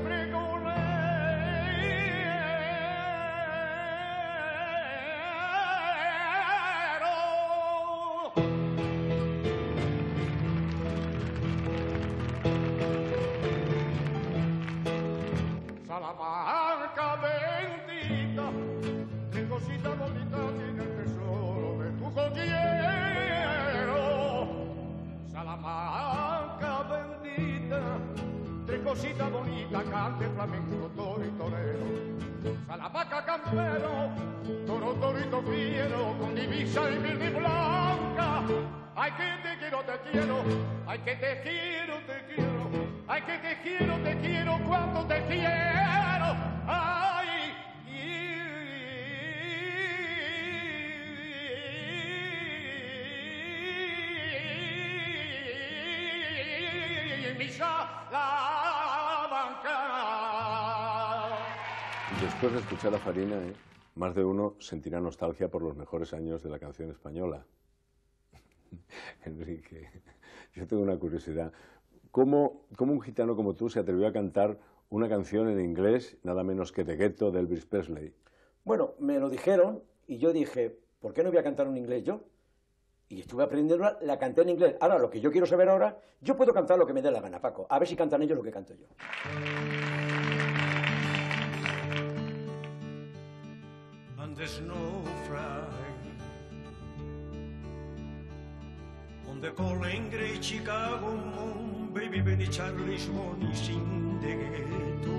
Después de escuchar a Farina, ¿eh? más de uno sentirá nostalgia por los mejores años de la canción española. Enrique, yo tengo una curiosidad. ¿Cómo, ¿Cómo un gitano como tú se atrevió a cantar una canción en inglés, nada menos que de Ghetto de Elvis Presley? Bueno, me lo dijeron y yo dije, ¿por qué no voy a cantar en inglés yo? Y estuve aprendiendo, la canté en inglés. Ahora, lo que yo quiero saber ahora, yo puedo cantar lo que me dé la gana, Paco. A ver si cantan ellos lo que canto yo. There's no fry. On the calling great Chicago moon, baby Benny Charlie's money in the ghetto.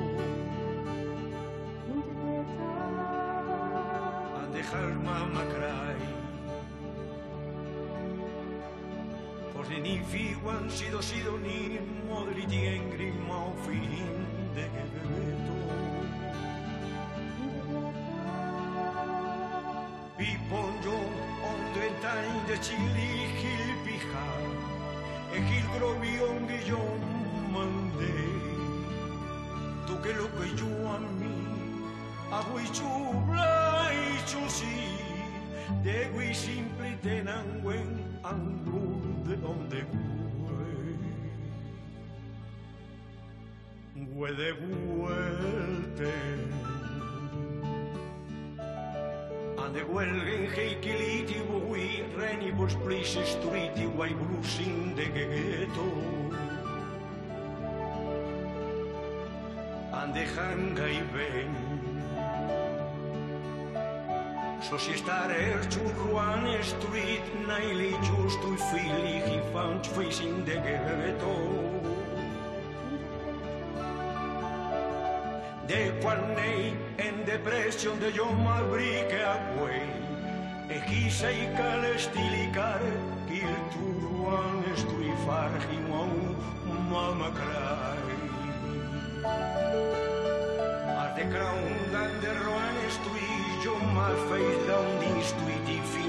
And the her mama cry. For the nifi one sido sido ni modriti angry mouth in the ghetto. Time de chili hil pija e hil grovion guillon mande tu que lo que yo a mí a hui chubla y chusi de hui simple tenanguen angur de donde Hue de vuelte de huelgen heikiliti bugui reni bus plisi sturiti guai blusin de gegeto ande hanga i ben so si star er chun ruan street naili just tu fili he found facing de gegeto de quan nei depression de John Malbrique acuei, egisa ikal estilikar, kilturuan estuifar jimau mamakrai. Arde kraundan derroan estui, John Malfeidan dinstuitifin,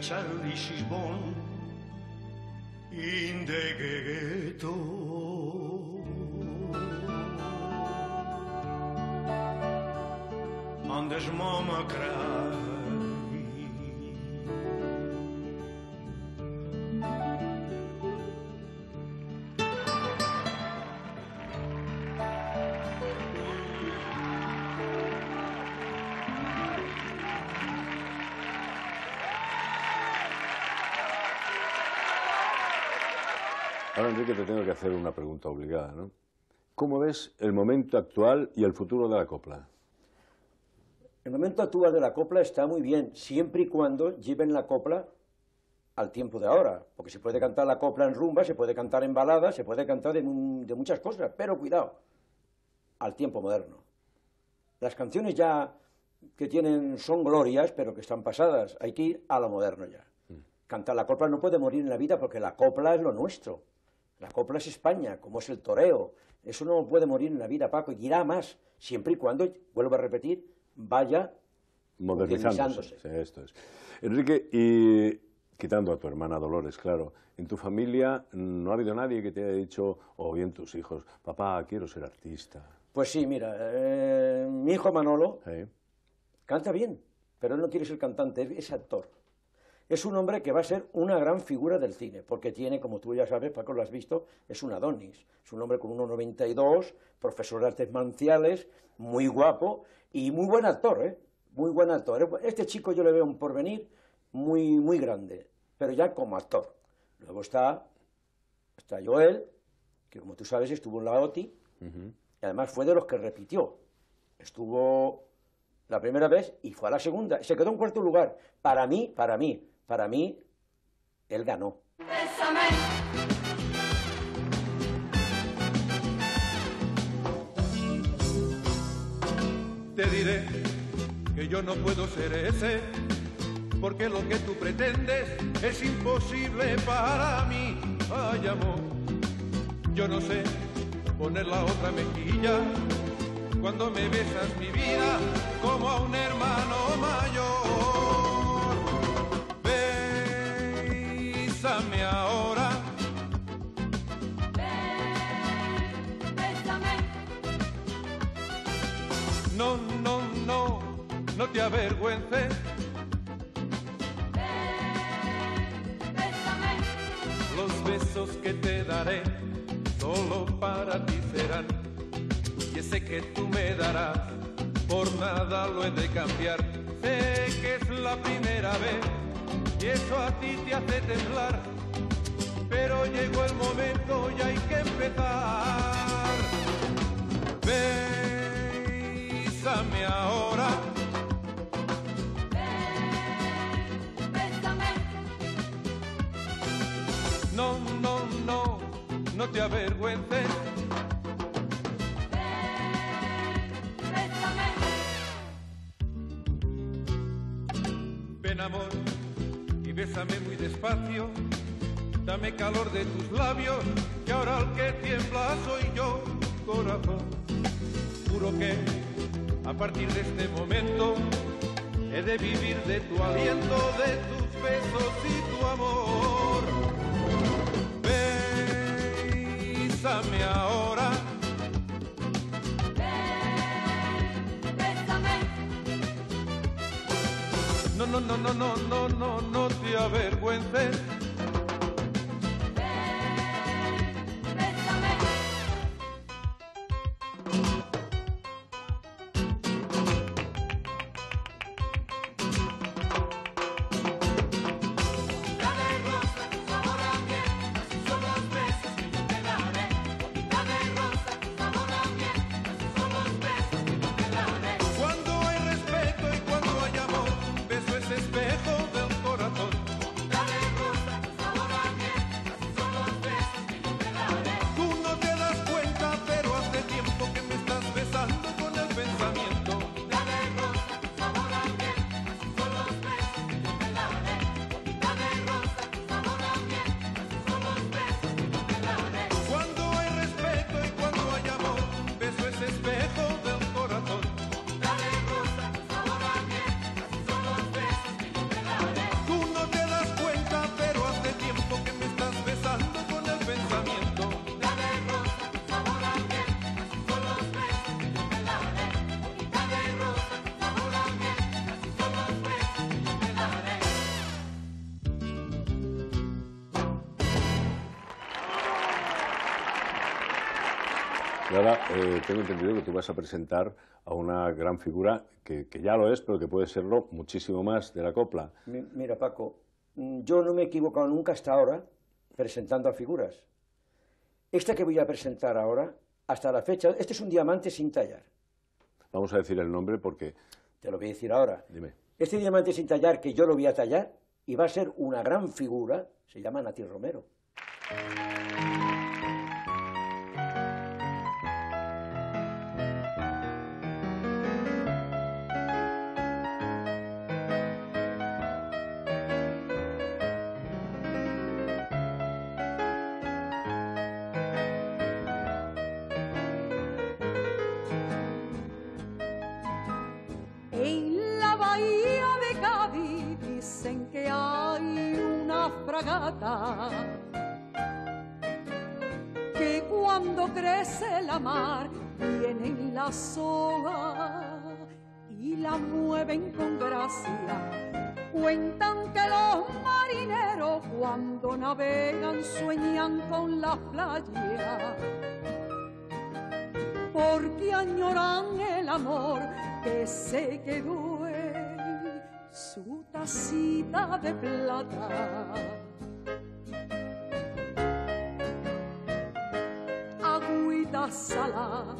Charlie born in the ghetto. And there's mama cry. Enrique, te tengo que hacer una pregunta obligada, ¿no? ¿Cómo ves el momento actual y el futuro de la copla? El momento actual de la copla está muy bien, siempre y cuando lleven la copla al tiempo de ahora, porque se puede cantar la copla en rumba, se puede cantar en balada, se puede cantar de, de muchas cosas, pero cuidado, al tiempo moderno. Las canciones ya que tienen son glorias, pero que están pasadas, hay que ir a lo moderno ya. Cantar la copla no puede morir en la vida porque la copla es lo nuestro. La copla es España, como es el toreo. Eso no puede morir en la vida, Paco, y irá más, siempre y cuando, vuelvo a repetir, vaya Modernizándose. esto es. Enrique, y quitando a tu hermana Dolores, claro, en tu familia no ha habido nadie que te haya dicho, o bien tus hijos, papá, quiero ser artista. Pues sí, mira, eh, mi hijo Manolo canta bien, pero él no quiere ser cantante, es actor. Es un hombre que va a ser una gran figura del cine, porque tiene, como tú ya sabes, Paco, lo has visto, es un Adonis. Es un hombre con 1,92, profesor de artes marciales, muy guapo y muy buen actor, ¿eh? Muy buen actor. Este chico yo le veo un porvenir muy, muy grande, pero ya como actor. Luego está, está Joel, que como tú sabes estuvo en la OTI, Y además fue de los que repitió. Estuvo la primera vez y fue a la segunda. Se quedó en cuarto lugar. Para mí, para mí, para mí, él ganó. Te diré que yo no puedo ser ese, porque lo que tú pretendes es imposible para mí. Ay, amor, yo no sé poner la otra mejilla cuando me besas mi vida como a un hermano mayor. Te avergüences. Los besos que te daré solo para ti serán. Y ese que tú me darás, por nada lo he de cambiar. Sé que es la primera vez y eso a ti te hace temblar. Pero llegó el momento y hay que empezar. Bésame ahora. Te avergüences. Ven amor y bésame muy despacio. Dame calor de tus labios, que ahora el que tiembla soy yo, corazón. Juro que a partir de este momento he de vivir de tu aliento, de tus besos y tu amor. Bésame ahora. No, no, no, no, no, no, no, no te avergüences. Y ahora eh, tengo entendido que tú vas a presentar a una gran figura que, que ya lo es, pero que puede serlo muchísimo más de la copla. Mi- Mira, Paco, mm, yo no me he equivocado nunca hasta ahora presentando a figuras. Esta que voy a presentar ahora, hasta la fecha, este es un diamante sin tallar. Vamos a decir el nombre porque, Te lo voy a decir ahora. dime, Este diamante sin tallar que yo lo voy a tallar y va a ser una gran figura, se llama Nati Romero. Playa porque añoran el amor que se quedó en su tacita de plata. Agüita salada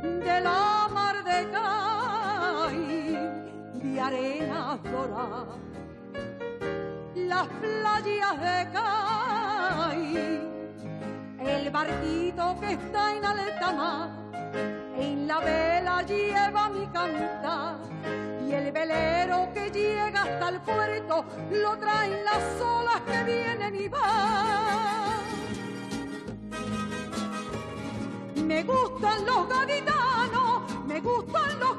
de la mar de Cay, de arena dorada, las playas de El barquito que está en alta mar, en la vela lleva mi cantar y el velero que llega hasta el puerto lo traen las olas que vienen y van. Me gustan los gaditanos, me gustan los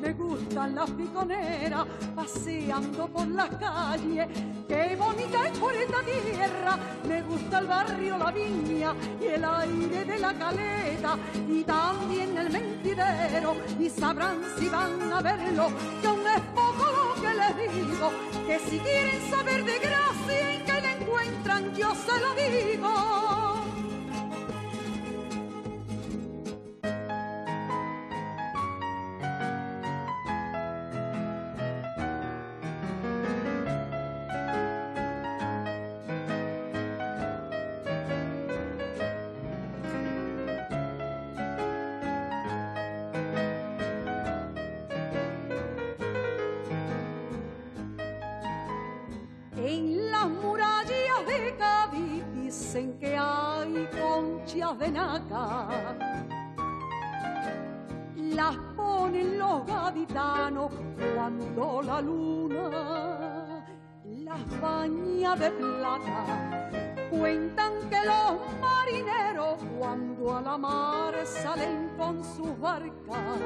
me gustan las piconeras paseando por las calles. Qué bonita es por esta tierra, me gusta el barrio, la viña y el aire de la caleta y también el mentidero y sabrán si van a verlo, que aún es poco lo que les digo, que si quieren saber de gracia en que le encuentran yo se lo digo. De naca. Las ponen los gaditanos cuando la luna las baña de plata. Cuentan que los marineros cuando a la mar salen con sus barcas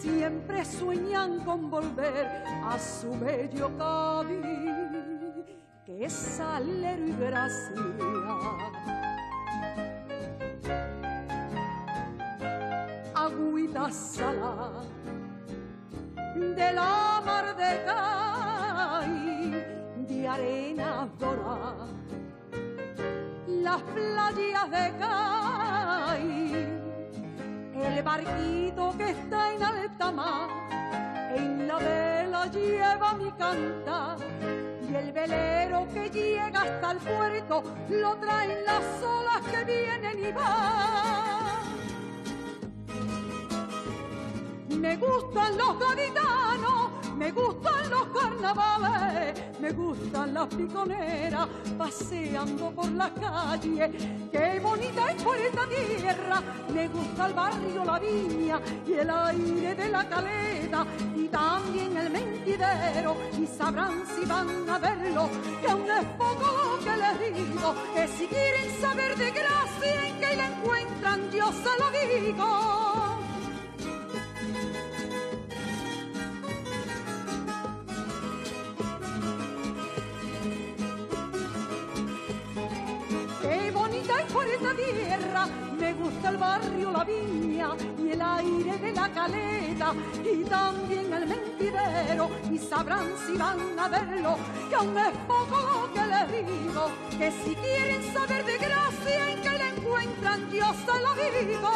siempre sueñan con volver a su bello Cádiz, que es salero y gracia. Agüita salada de la mar de Cádiz, de arena dorada, las playas de Cádiz el barquito que está en alta mar, en la vela lleva mi cantar. El velero que llega hasta el puerto lo traen las olas que vienen y van. Me gustan los gaditanos, me gustan los carnavales, me gustan las piconeras paseando por la calle. Qué bonita es por esta tierra, me gusta el barrio, la viña y el aire de la caleta y también el mentidero. Y sabrán si van a verlo, que aún es poco lo que les digo, que si quieren saber de gracia en que la encuentran, yo se lo digo. Me gusta el barrio, la viña y el aire de la caleta y también el mentidero y sabrán si van a verlo, que aún es poco lo que les digo, que si quieren saber de gracia en que la encuentran, yo se lo digo.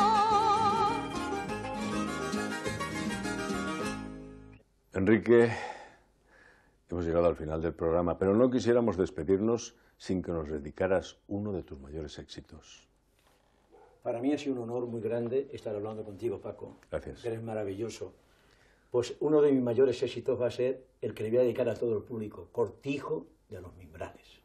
Enrique, hemos llegado al final del programa, pero no quisiéramos despedirnos sin que nos dedicaras uno de tus mayores éxitos. Para mí ha sido un honor muy grande estar hablando contigo, Paco. Gracias. Eres maravilloso. Pues uno de mis mayores éxitos va a ser el que le voy a dedicar a todo el público, Cortijo de los Mimbrales.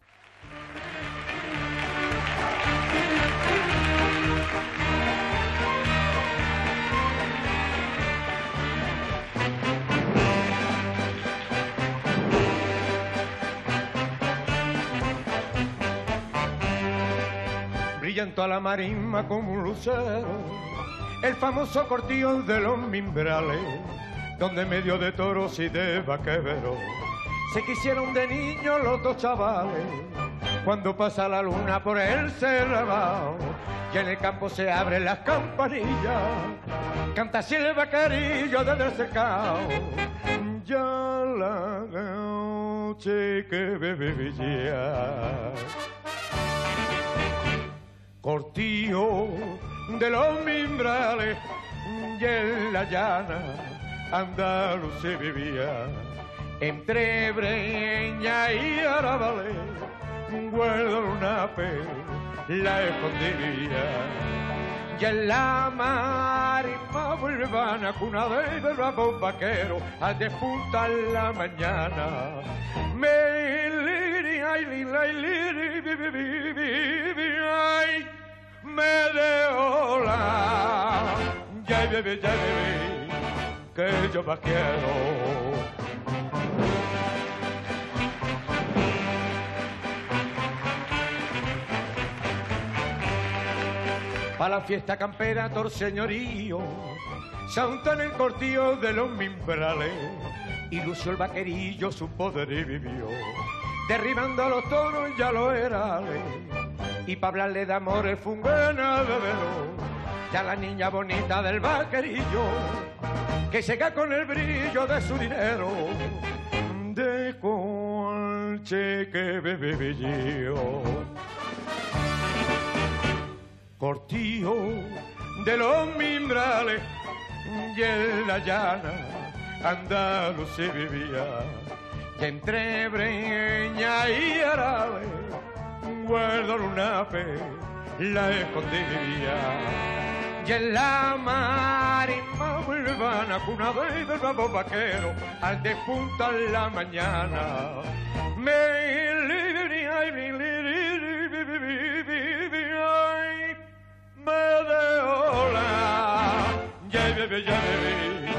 Brilla en toda la marisma como un lucero, el famoso cortillo de los mimbrales, donde medio de toros y de vaqueros se quisieron de niños los dos chavales. Cuando pasa la luna por el cerrado y en el campo se abren las campanillas, canta así el vaquerillo desde el cercado. Ya la noche que bebía cortillo de los mimbrales y en la llana andaluz se vivía entre Breña y Arabales guardo una fe la escondía y en la marisma urbana, cuna de bravo vaquero, al despuntar la mañana. Me liri, ay, liri, ay, liri, bi, bi, bi, bi, bi, ay, me de hola, ya, ya, ya, ya, que yo más para la fiesta campera tor señorío, Santo en el cortillo de los mimbrales, y lució el vaquerillo su poder y vivió, derribando a los toros ya lo era, y para hablarle de amores fue un gran ya la niña bonita del vaquerillo, que llega con el brillo de su dinero, de colche que bebe cortillo de los mimbrales y en la llana andaluz se vivía y entre breña y árabe guardo una fe la escondía. Y en la marisma urbana cuna del babo vaquero al despuntar la mañana me me de hola, ya bebé, ya bebé,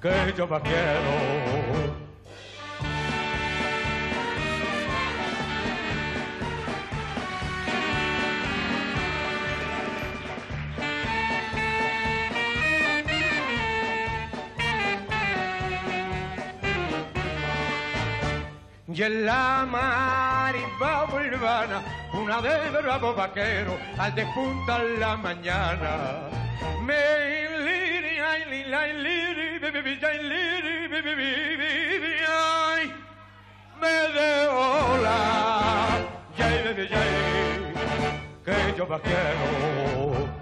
que yo más quiero. Y en la marimba urbana, una de bravo vaquero, al despuntar la mañana. Me me de ya, que yo vaquero.